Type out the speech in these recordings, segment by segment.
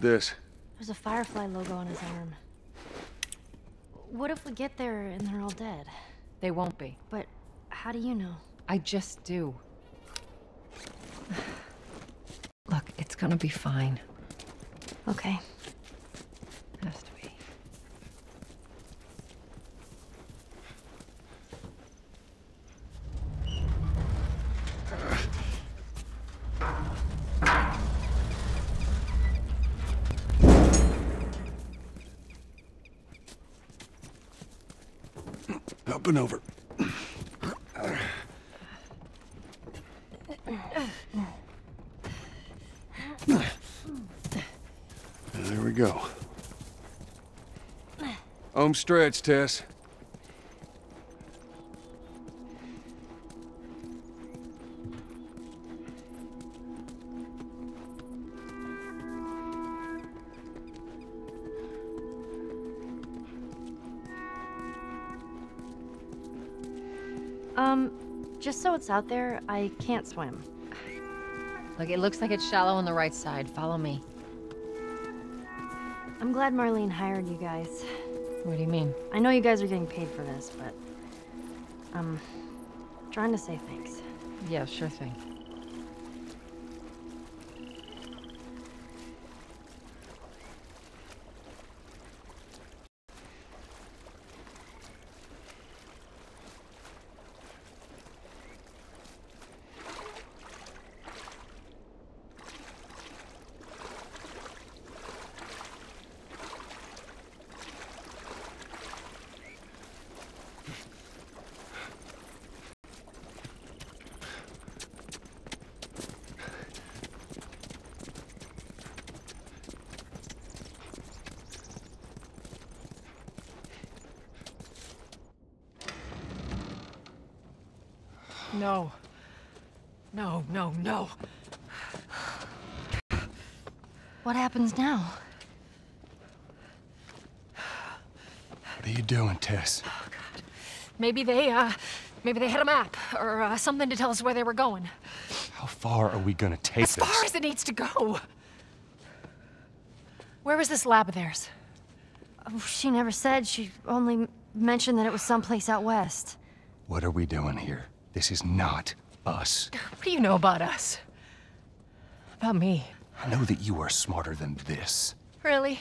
this? There's a Firefly logo on his arm. What if we get there and they're all dead? They won't be. But how do you know? I just do. Look, it's gonna be fine. Okay. Has to be. Up and over. There we go. Home stretch, Tess. Just so it's out there, I can't swim. Look, it looks like it's shallow on the right side. Follow me. I'm glad Marlene hired you guys. What do you mean? I know you guys are getting paid for this, but I'm trying to say thanks. Yeah, sure thing. No. No, no, no. What happens now? What are you doing, Tess? Oh, God. Maybe they, uh, maybe they had a map or uh, something to tell us where they were going. How far are we gonna take As this? far as it needs to go. Where was this lab of theirs? Oh, she never said. She only mentioned that it was someplace out west. What are we doing here? This is not us. What do you know about us? About me? I know that you are smarter than this. Really?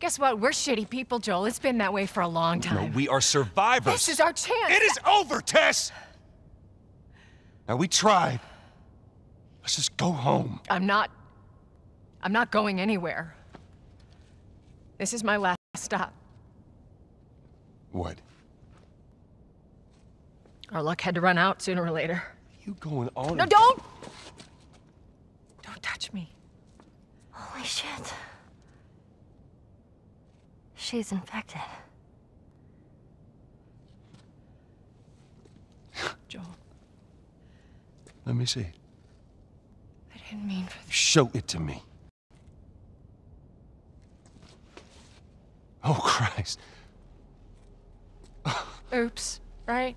Guess what? We're shitty people, Joel. It's been that way for a long time. No, we are survivors. This is our chance. It is over, Tess! Now, we tried. Let's just go home. I'm not. I'm not going anywhere. This is my last stop. What? Our luck had to run out sooner or later. You going on? No, don't! Don't touch me. Holy shit. She's infected. Joel, Let me see. I didn't mean for this. Show it to me. Oh, Christ. Oops, right?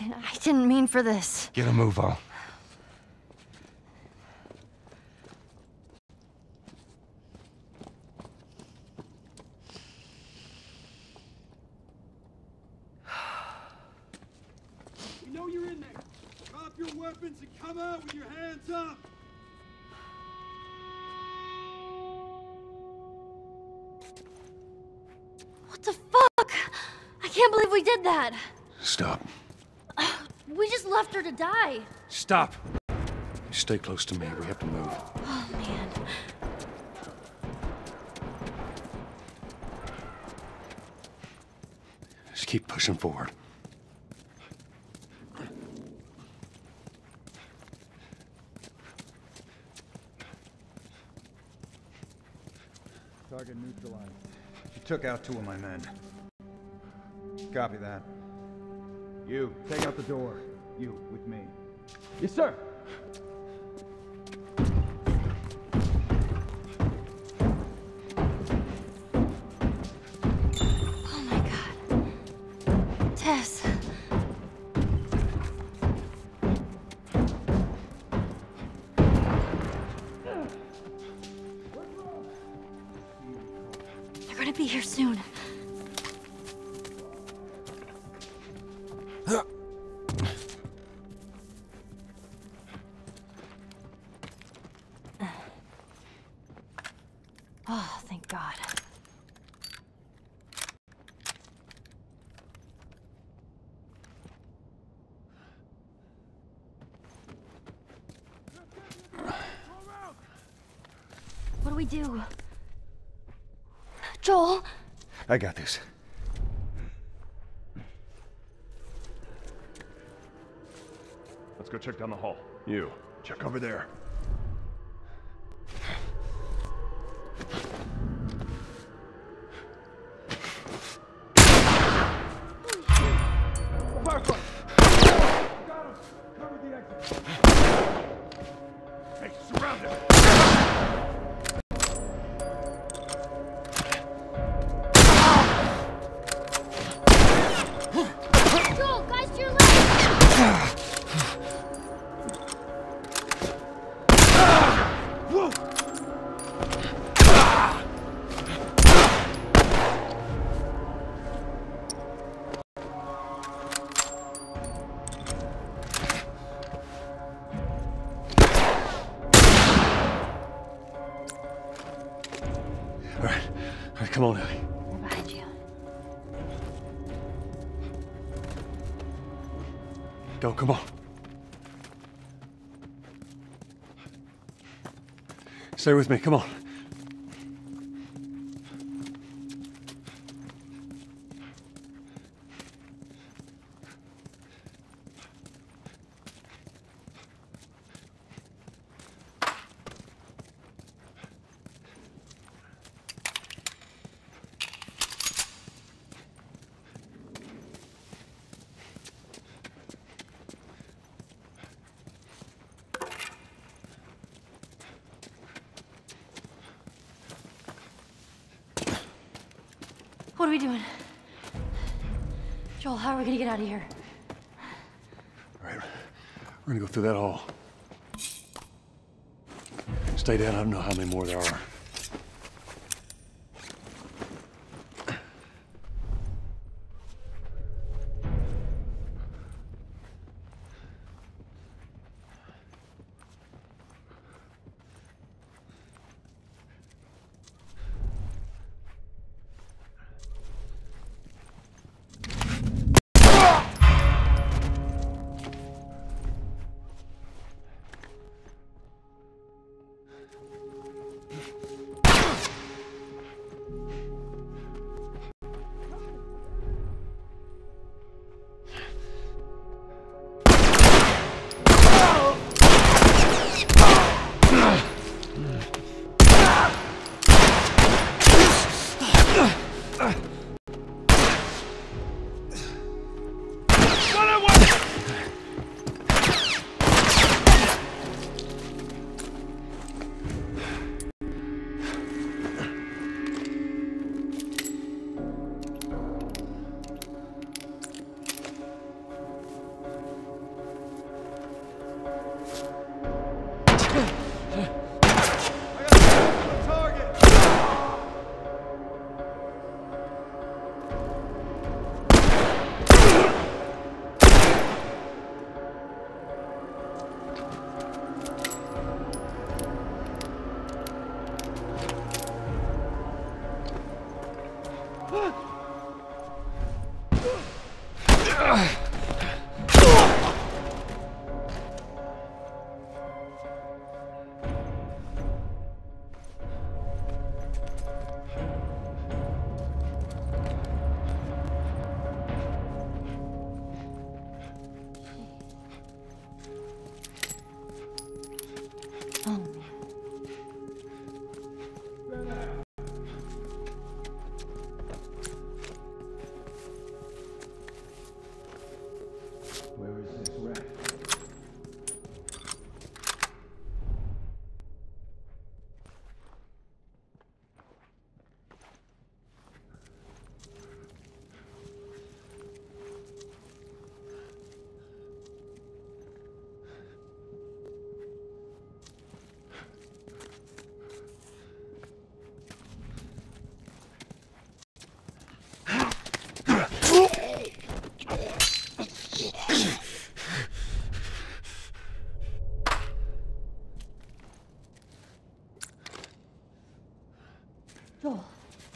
I didn't mean for this. get a move on. To die. Stop! Stay close to me. We have to move. Oh, man. Just keep pushing forward. Target neutralized. She took out two of my men. Copy that. You, take out the door. You, with me. Yes, sir! We do? Joel? I got this. Let's go check down the hall. You, check over there. Stay with me, come on. What are we doing? Joel, how are we gonna get out of here? All right. We're gonna go through that hall. Stay down, I don't know how many more there are.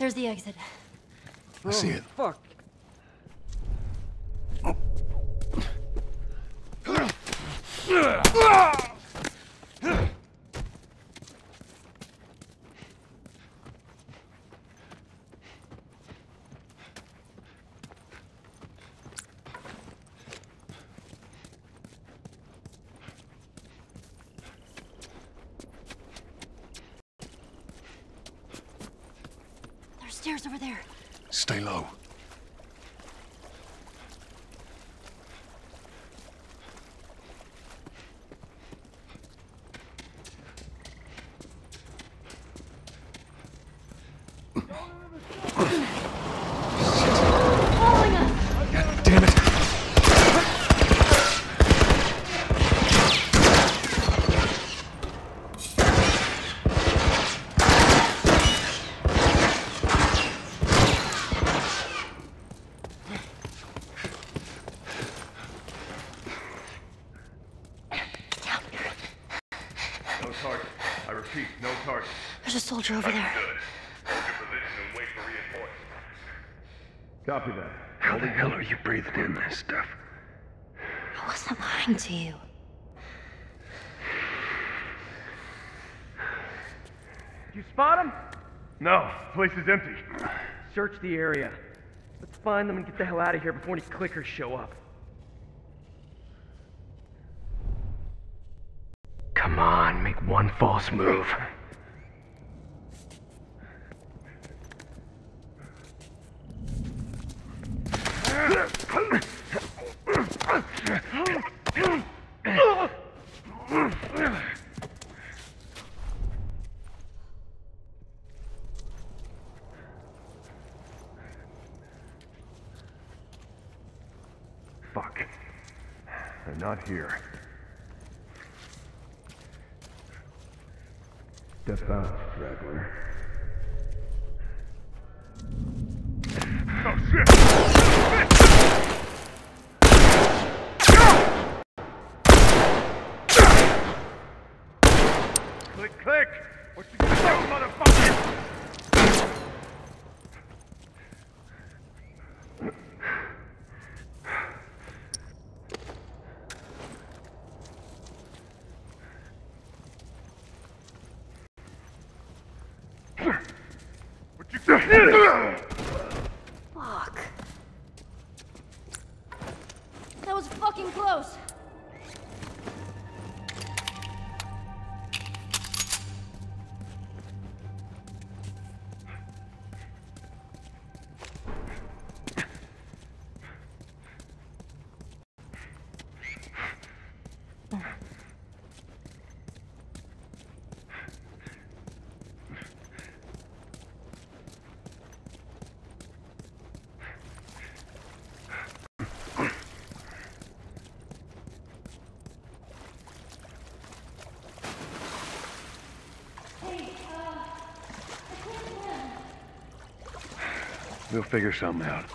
There's the exit. I see it. Oh, fuck. There's stairs over there. Stay low. Following us! God damn it. No target. I repeat, no target. There's a soldier over there. Good. Hold your position and wait for reinforcements. Copy that. How the hell are you breathing in this stuff? I wasn't lying to you. You spot him? No, place is empty. Search the area. Let's find them and get the hell out of here before any clickers show up. Come on, make one false move. Fuck. They're not here. Step out, straggler. Oh shit! Click, click! What you do, motherfucker? We'll figure something out.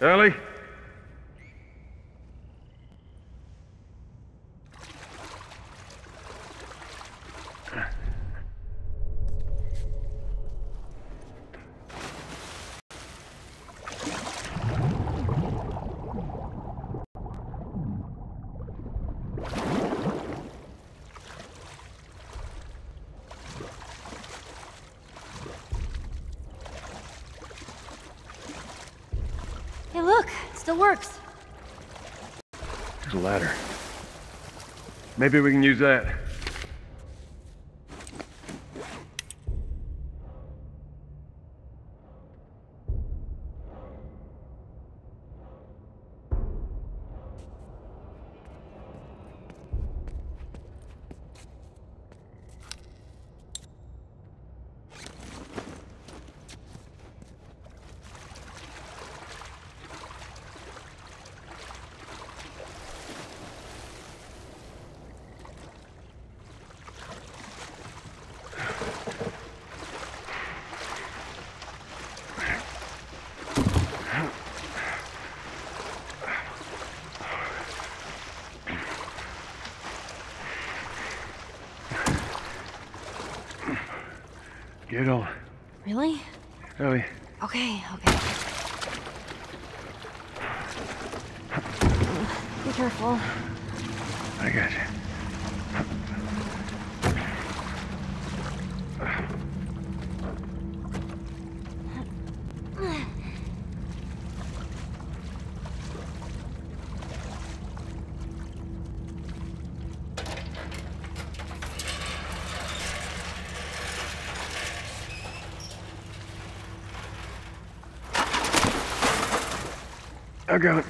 Ellie? Hey, look, it still works. There's a ladder. Maybe we can use that. Get on. Really? Ellie, Okay, okay. Be careful. I got you. I got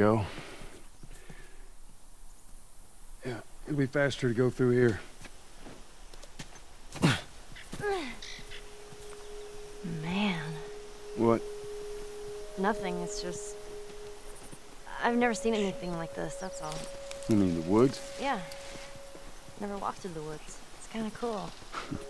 go. Yeah, it'll be faster to go through here. Man. What? Nothing, it's just. I've never seen anything like this, that's all. You mean the woods? Yeah. Never walked in the woods. It's kind of cool.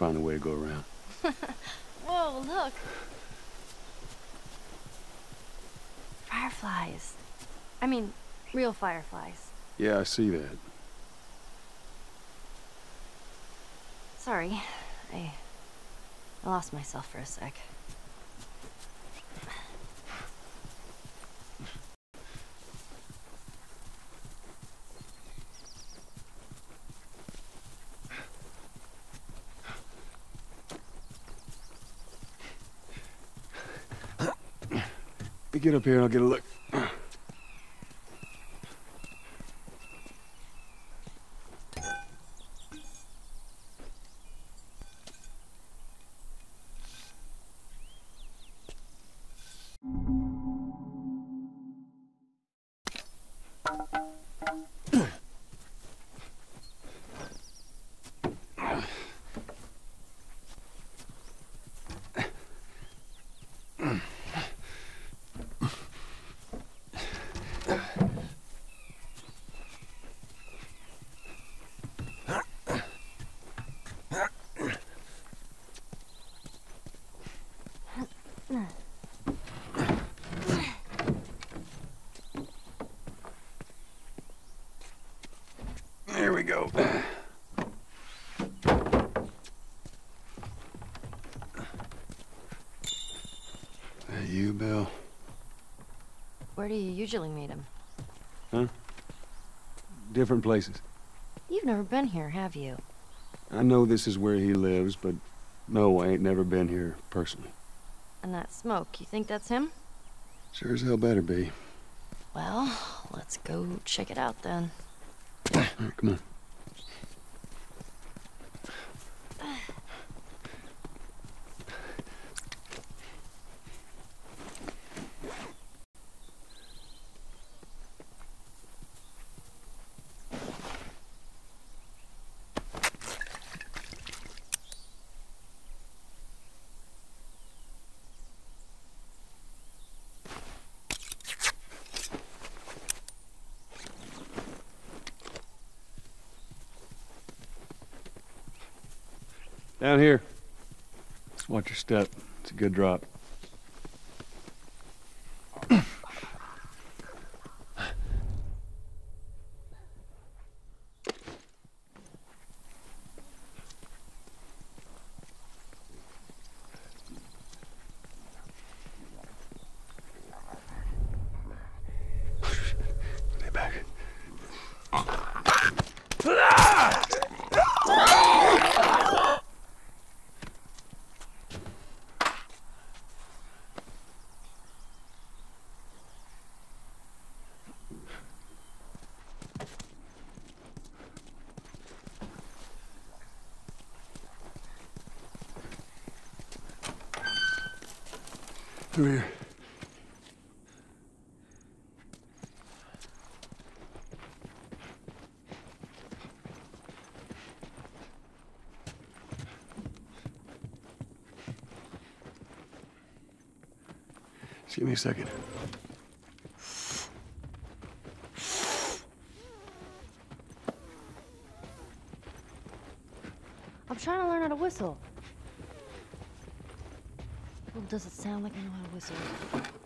Find a way to go around. Whoa, look. Fireflies. I mean, real fireflies. Yeah, I see that. Sorry. I I lost myself for a sec. Get up here and I'll get a look. You, Bill? Where do you usually meet him? Huh? Different places. You've never been here, have you? I know this is where he lives, but no, I ain't never been here personally. And that smoke, you think that's him? Sure as hell better be. Well, let's go check it out then. Right, come on. Down here. Just watch your step. It's a good drop. Through. Just give me a second. I'm trying to learn how to whistle. Does it sound like I know how to whistle?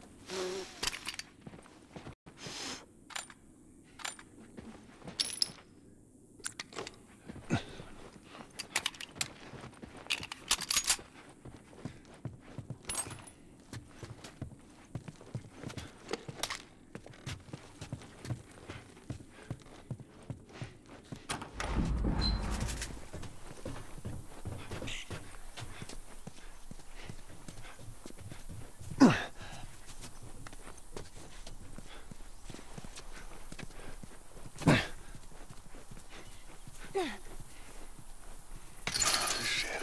Shit.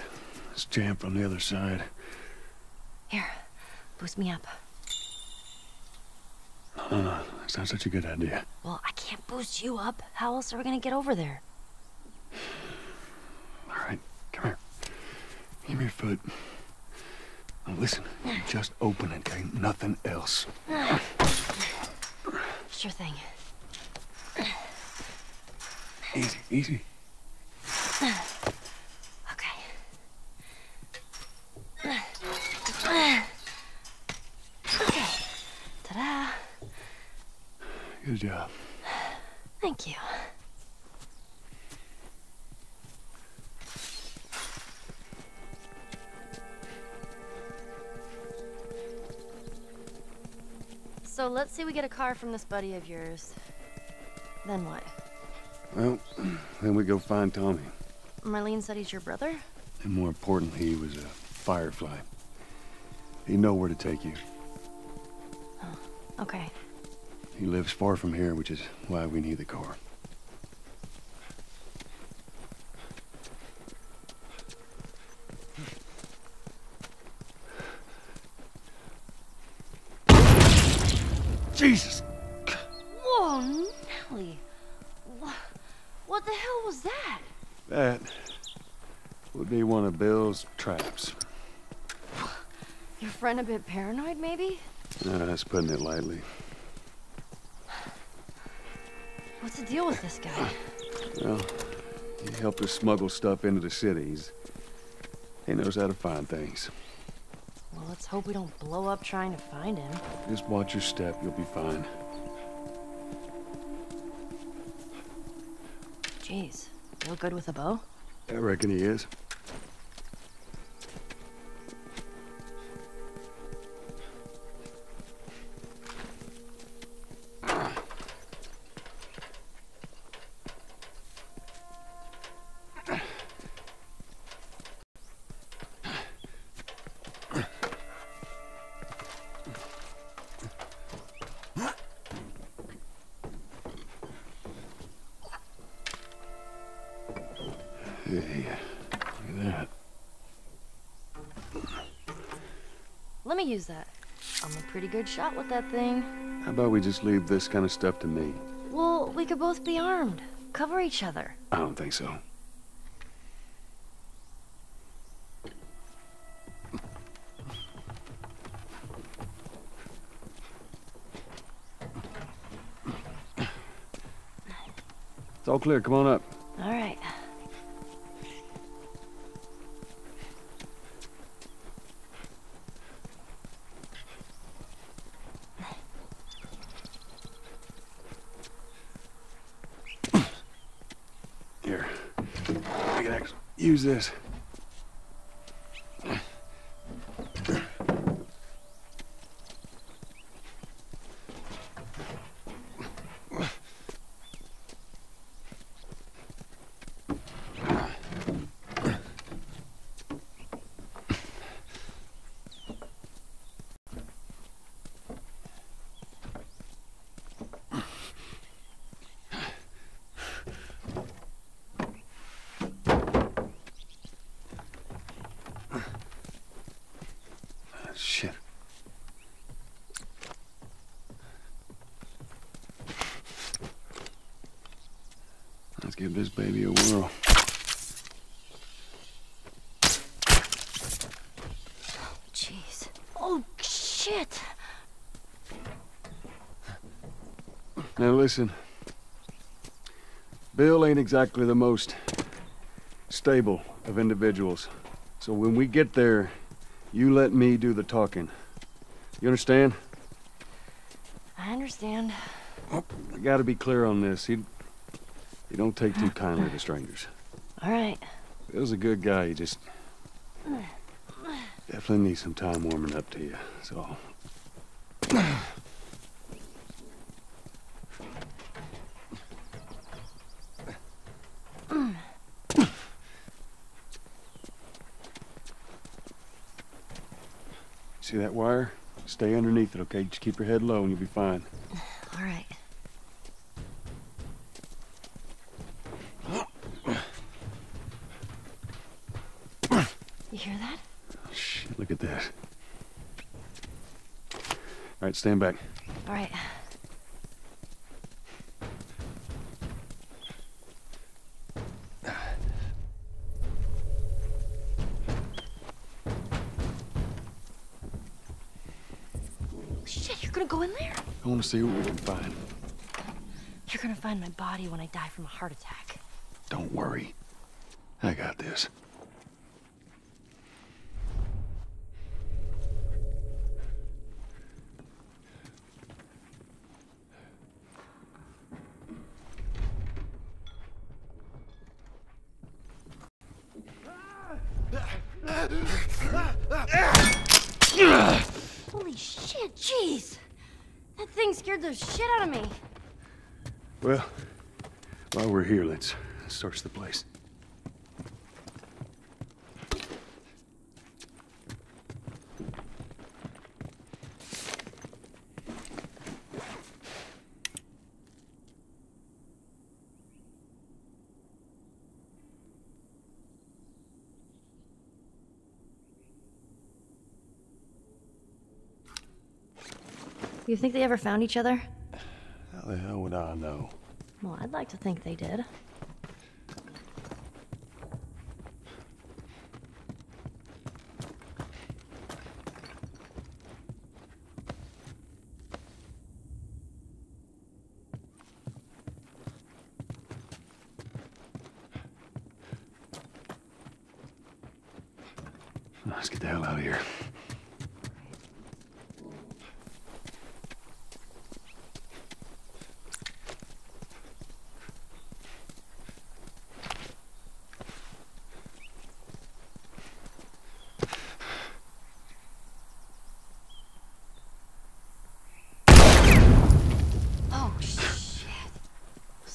It's jammed from the other side. Here, boost me up. No, no, no. that's not such a good idea. Well, I can't boost you up. How else are we gonna get over there? All right, come here. Give me your foot. Now listen, just open it, okay? Nothing else. Sure thing. Easy, easy. So let's say we get a car from this buddy of yours. Then what? Well, then we go find Tommy. Marlene said he's your brother? And more importantly, he was a firefly. He know where to take you. Oh, Okay. He lives far from here, which is why we need the car. Paranoid, maybe? Uh, that's putting it lightly. What's the deal with this guy? Well, he helped us smuggle stuff into the cities. He knows how to find things. Well, Let's hope we don't blow up trying to find him. Just watch your step, you'll be fine. Jeez, feel good with a bow? I reckon he is. Let me use that. I'm a pretty good shot with that thing. How about we just leave this kind of stuff to me? Well, we could both be armed. Cover each other. I don't think so. It's all clear. Come on up. Use this. Shit. Let's give this baby a whirl. Oh jeez. Oh, shit. Now listen. Bill ain't exactly the most stable of individuals. So when we get there, you let me do the talking. You understand? I understand. I gotta be clear on this. He, he don't take too kindly to strangers. All right. Bill's a good guy. He just definitely needs some time warming up to you. So See that wire? Stay underneath it, okay? Just keep your head low and you'll be fine. All right. You hear that? Shit, look at this. All right, stand back. All right. Shit, you're gonna go in there? I want to see what we can find. You're gonna find my body when I die from a heart attack. Don't worry. I got this. Holy shit, jeez! That thing scared the shit out of me. Well, while we're here, let's search the place. You think they ever found each other? How the hell would I know? Well, I'd like to think they did. Let's get the hell out of here.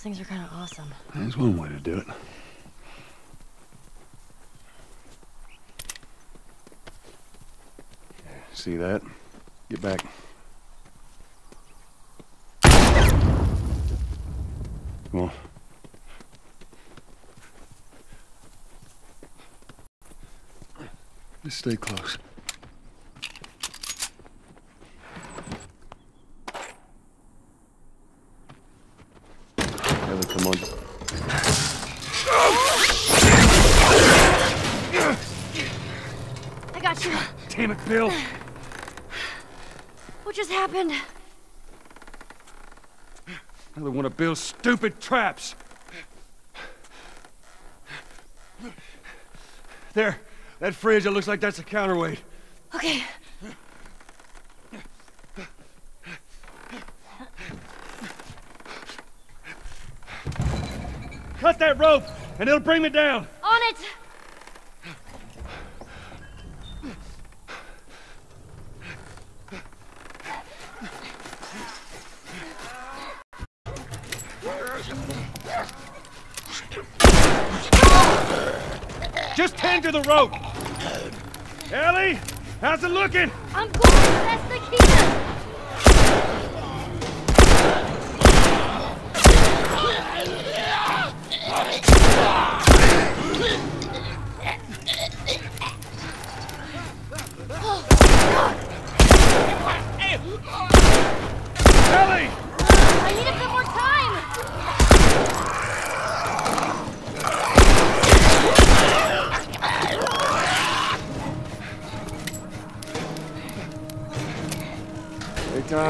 Things are kind of awesome. That's one way to do it. See that? Get back. Come on. Just stay close. Ellie, come on. I got you. Damn it, Bill! What just happened? Another one of Bill's stupid traps. There, that fridge, it looks like that's a counterweight. Okay. Cut that rope, and it'll bring me down. On it! Just tend to the rope. Ellie, how's it looking? I'm going as best I can!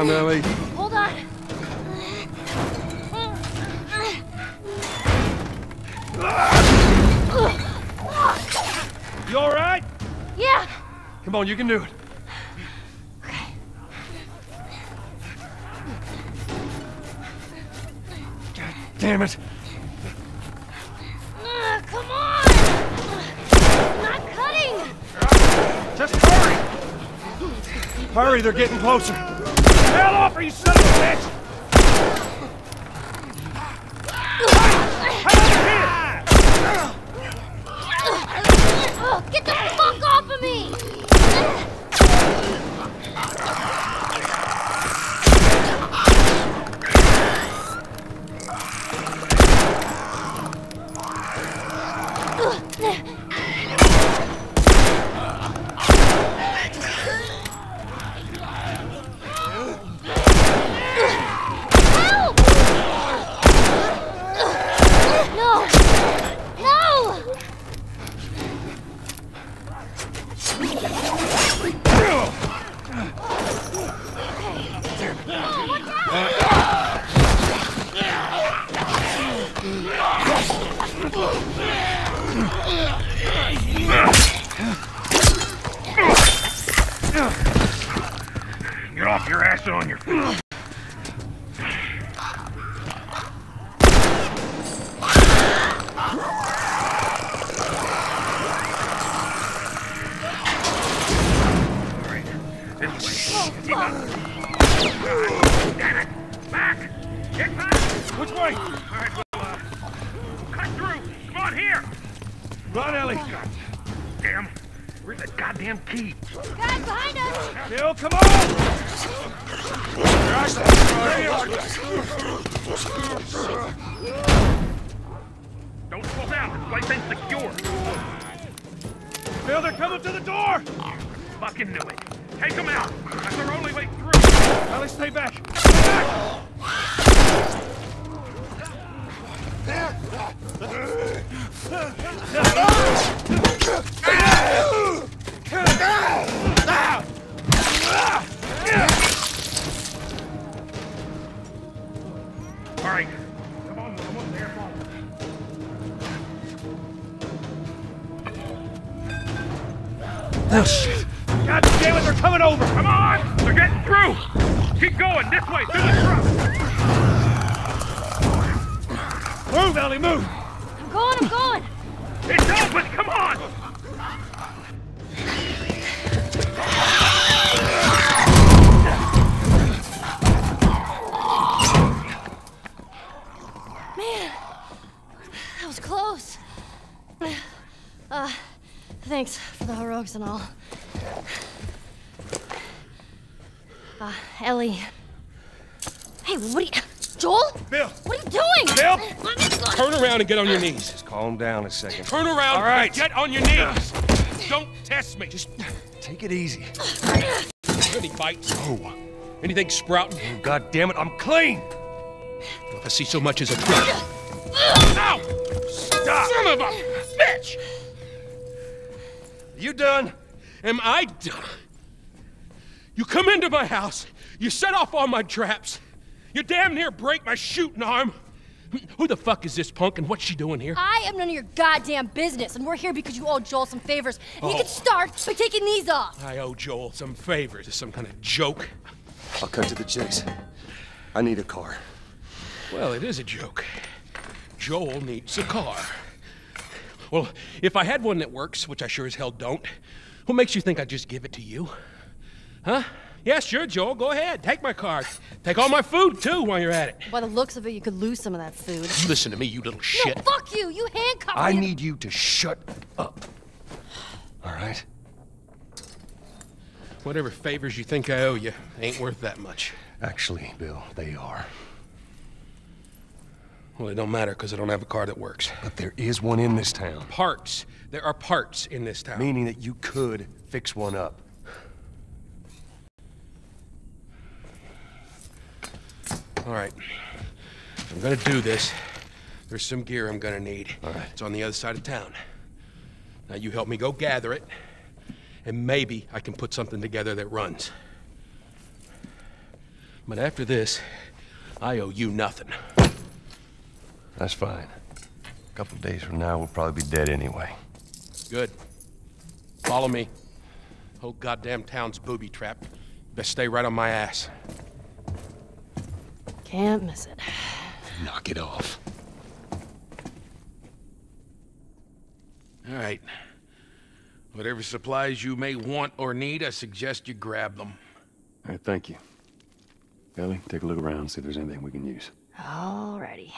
Time, Ellie. Hold on. You all right? Yeah! Come on, you can do it. God damn it. Uh, come on! Not cutting! Just hurry! Hurry, they're getting closer. Hell off, you son of a bitch! Which way? All right, we'll, uh, cut through. Come on, here! Run, Ellie. Damn. Where's that goddamn key? Guys behind us! Bill, come on! Don't slow down. This place ain't secure. Bill, they're coming to the door! Fucking knew it. Take them out. That's our only way through. Ellie, stay back. Stay back! All right. Come on, come on there. Oh, shit. God damn it, they're coming over! Come on! They're getting through! Keep going, this way, through the truck! Move, Ellie, move! I'm going, I'm going! It's open, come on! Man, that was close. Uh, thanks for the heroics and all. Uh, Ellie. Hey, what are you... Joel? Bill! What are you doing? Bill! Let me go. Turn around and get on your knees. Just calm down a second. Turn around All right. and get on your knees. Don't test me. Just Take it easy. any bites. Oh. Anything sprouting? Oh, God damn it, I'm clean! If I see so much as a twitch. Ow! Stop! Son of a bitch! You done? Am I done? You come into my house, you set off all my traps, you damn near break my shooting arm. Who the fuck is this punk and what's she doing here? I am none of your goddamn business, and we're here because you owe Joel some favors. And you Oh. can start by taking these off. I owe Joel some favors. Is some kind of joke? I'll cut to the chase. I need a car. Well, it is a joke. Joel needs a car. Well, if I had one that works, which I sure as hell don't, what makes you think I'd just give it to you? Huh? Yeah, sure, Joel. Go ahead. Take my car. Take all my food, too, while you're at it. By the looks of it, you could lose some of that food. Listen to me, you little shit. No, fuck you! You handcuffed me. I me. need you to shut up. All right? Whatever favors you think I owe you ain't worth that much. Actually, Bill, they are. Well, it don't matter because I don't have a car that works. But there is one in this town, Parts. There are parts in this town. meaning that you could fix one up. All right. If I'm gonna do this, there's some gear I'm gonna need. All right. It's on the other side of town. Now you help me go gather it, and maybe I can put something together that runs. But after this, I owe you nothing. That's fine. A couple days from now, we'll probably be dead anyway. Good. Follow me. Whole goddamn town's booby trapped. Best stay right on my ass. Can't miss it. Knock it off. All right. Whatever supplies you may want or need, I suggest you grab them. All right, thank you. Ellie, take a look around, see if there's anything we can use. Alrighty.